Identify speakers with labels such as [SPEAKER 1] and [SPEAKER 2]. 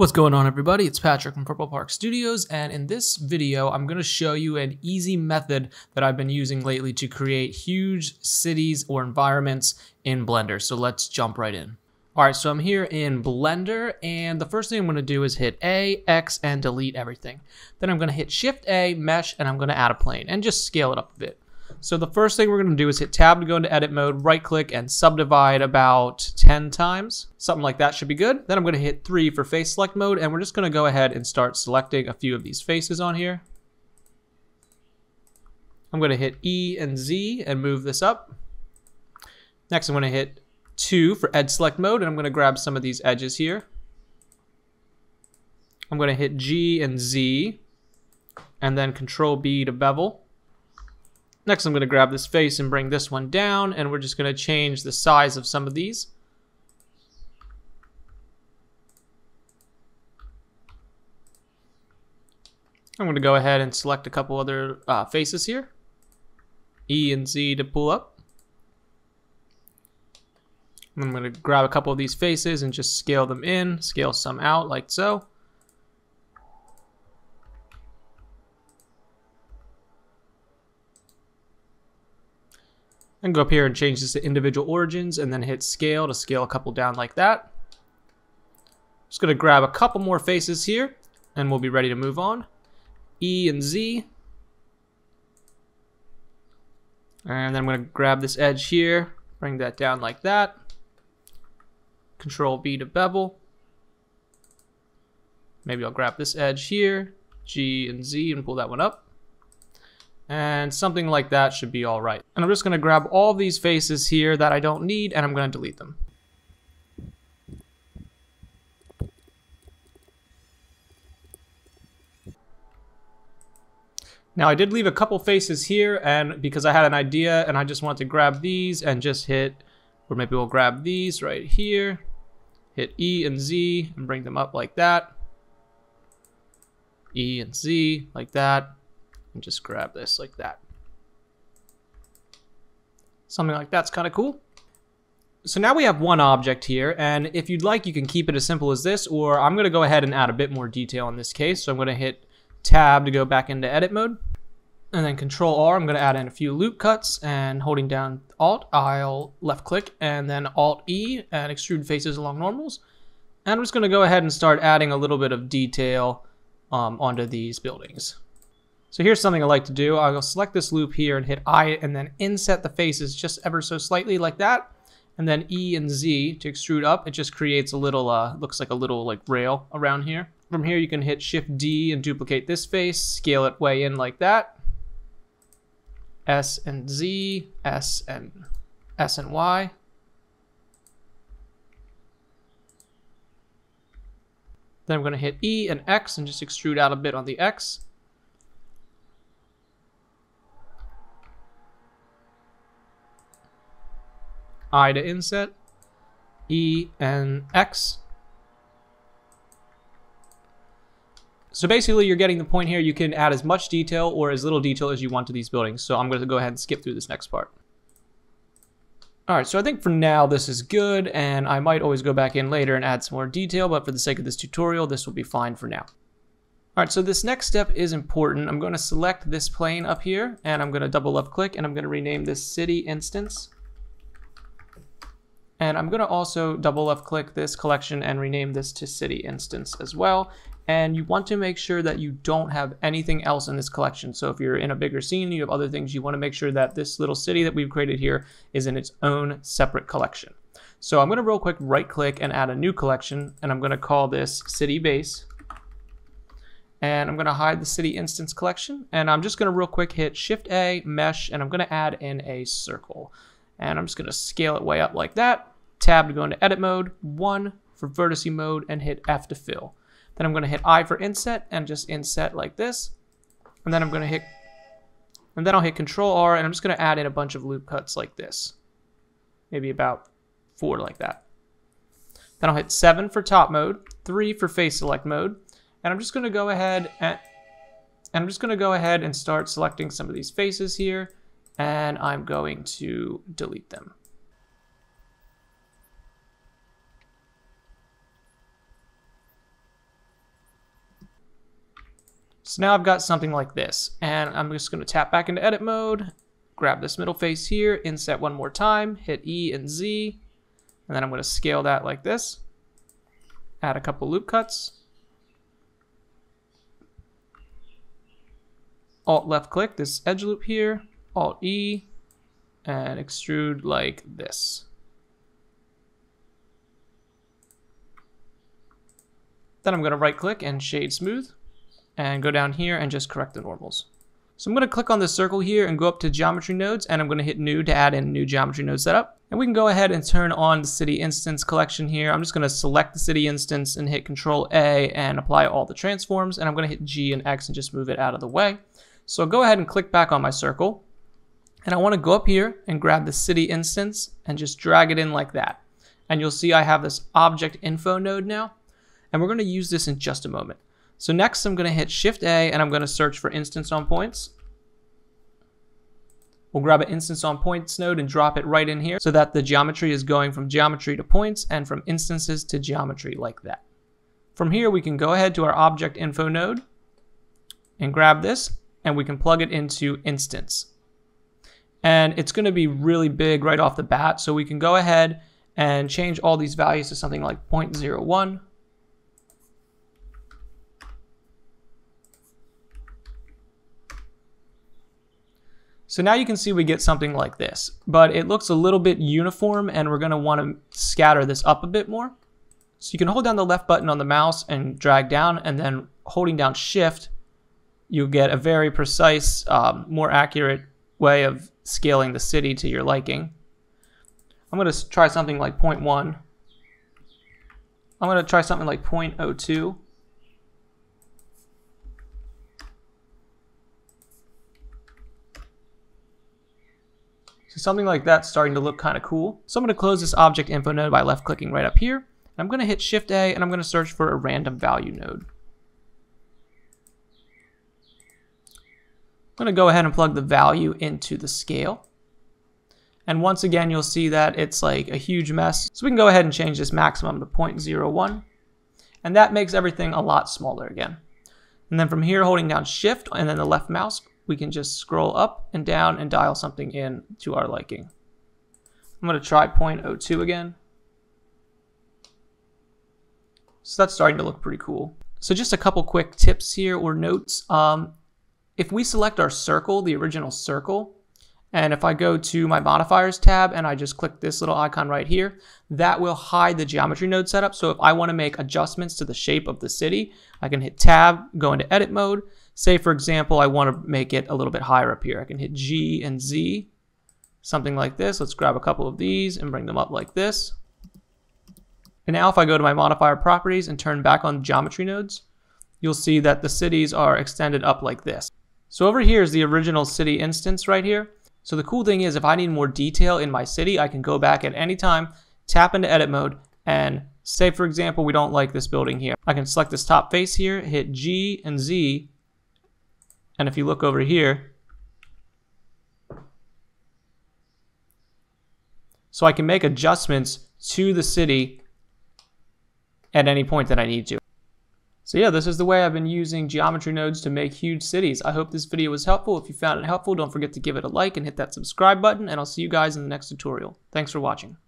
[SPEAKER 1] What's going on everybody? It's Patrick from Purple Park Studios and in this video I'm going to show you an easy method that I've been using lately to create huge cities or environments in Blender. So let's jump right in. Alright, so I'm here in Blender and the first thing I'm going to do is hit A, X, and delete everything. Then I'm going to hit Shift A, Mesh, and I'm going to add a plane and just scale it up a bit. So the first thing we're going to do is hit tab to go into edit mode, right click and subdivide about 10 times. Something like that should be good. Then I'm going to hit 3 for face select mode and we're just going to go ahead and start selecting a few of these faces on here. I'm going to hit E and Z and move this up. Next I'm going to hit 2 for edge select mode and I'm going to grab some of these edges here. I'm going to hit G and Z and then control B to bevel. Next, I'm going to grab this face and bring this one down, and we're just going to change the size of some of these. I'm going to go ahead and select a couple other uh, faces here. E and Z to pull up. I'm going to grab a couple of these faces and just scale them in, scale some out like so. And go up here and change this to individual origins and then hit scale to scale a couple down like that. Just gonna grab a couple more faces here and we'll be ready to move on. E and Z. And then I'm gonna grab this edge here, bring that down like that. Control B to bevel. Maybe I'll grab this edge here, G and Z and pull that one up and something like that should be all right. And I'm just going to grab all these faces here that I don't need and I'm going to delete them. Now I did leave a couple faces here and because I had an idea and I just want to grab these and just hit, or maybe we'll grab these right here, hit E and Z and bring them up like that. E and Z like that and just grab this like that. Something like that's kind of cool. So now we have one object here, and if you'd like, you can keep it as simple as this, or I'm going to go ahead and add a bit more detail in this case. So I'm going to hit Tab to go back into edit mode, and then Control R, I'm going to add in a few loop cuts, and holding down Alt, I'll left click, and then Alt E, and extrude faces along normals. And I'm just going to go ahead and start adding a little bit of detail um, onto these buildings. So here's something I like to do. I'll select this loop here and hit I and then inset the faces just ever so slightly like that. And then E and Z to extrude up. It just creates a little, uh, looks like a little like rail around here. From here you can hit Shift D and duplicate this face, scale it way in like that. S and Z, S and S and Y. Then I'm going to hit E and X and just extrude out a bit on the X. I to inset, E and X. So basically you're getting the point here, you can add as much detail or as little detail as you want to these buildings. So I'm going to go ahead and skip through this next part. Alright, so I think for now this is good, and I might always go back in later and add some more detail, but for the sake of this tutorial, this will be fine for now. Alright, so this next step is important. I'm going to select this plane up here, and I'm going to double left click, and I'm going to rename this city instance. And I'm going to also double left click this collection and rename this to city instance as well. And you want to make sure that you don't have anything else in this collection. So if you're in a bigger scene, you have other things, you want to make sure that this little city that we've created here is in its own separate collection. So I'm going to real quick right click and add a new collection and I'm going to call this city base. And I'm going to hide the city instance collection and I'm just going to real quick hit shift A mesh and I'm going to add in a circle. And I'm just going to scale it way up like that tab to go into edit mode, 1 for vertice mode, and hit F to fill. Then I'm going to hit I for inset and just inset like this. And then I'm going to hit, and then I'll hit Control R and I'm just going to add in a bunch of loop cuts like this. Maybe about four like that. Then I'll hit 7 for top mode, 3 for face select mode, and I'm just going to go ahead and, and I'm just going to go ahead and start selecting some of these faces here, and I'm going to delete them. So now I've got something like this, and I'm just going to tap back into edit mode, grab this middle face here, inset one more time, hit E and Z, and then I'm going to scale that like this, add a couple loop cuts, Alt left click this edge loop here, Alt E, and extrude like this. Then I'm going to right click and shade smooth and go down here and just correct the normals. So I'm going to click on this circle here and go up to geometry nodes and I'm going to hit new to add in new geometry node setup. And we can go ahead and turn on the city instance collection here. I'm just going to select the city instance and hit control A and apply all the transforms. And I'm going to hit G and X and just move it out of the way. So go ahead and click back on my circle. And I want to go up here and grab the city instance and just drag it in like that. And you'll see I have this object info node now. And we're going to use this in just a moment. So next I'm going to hit Shift A and I'm going to search for instance on points. We'll grab an instance on points node and drop it right in here so that the geometry is going from geometry to points and from instances to geometry like that. From here we can go ahead to our object info node and grab this and we can plug it into instance. And it's going to be really big right off the bat so we can go ahead and change all these values to something like 0.01 So now you can see we get something like this, but it looks a little bit uniform and we're gonna wanna scatter this up a bit more. So you can hold down the left button on the mouse and drag down and then holding down shift, you get a very precise, um, more accurate way of scaling the city to your liking. I'm gonna try something like 0.1. I'm gonna try something like 0.02. So something like that's starting to look kind of cool. So I'm going to close this object info node by left clicking right up here. I'm going to hit shift A and I'm going to search for a random value node. I'm going to go ahead and plug the value into the scale. And once again, you'll see that it's like a huge mess. So we can go ahead and change this maximum to 0.01. And that makes everything a lot smaller again. And then from here, holding down shift and then the left mouse, we can just scroll up and down and dial something in to our liking. I'm going to try 0.02 again. So that's starting to look pretty cool. So just a couple quick tips here or notes. Um, if we select our circle, the original circle, and if I go to my modifiers tab and I just click this little icon right here, that will hide the geometry node setup. So if I want to make adjustments to the shape of the city, I can hit tab, go into edit mode. Say for example, I want to make it a little bit higher up here. I can hit G and Z, something like this. Let's grab a couple of these and bring them up like this. And now if I go to my modifier properties and turn back on geometry nodes, you'll see that the cities are extended up like this. So over here is the original city instance right here. So the cool thing is if I need more detail in my city, I can go back at any time, tap into edit mode, and say for example we don't like this building here. I can select this top face here, hit G and Z, and if you look over here, so I can make adjustments to the city at any point that I need to. So yeah, this is the way I've been using geometry nodes to make huge cities. I hope this video was helpful. If you found it helpful, don't forget to give it a like and hit that subscribe button, and I'll see you guys in the next tutorial. Thanks for watching.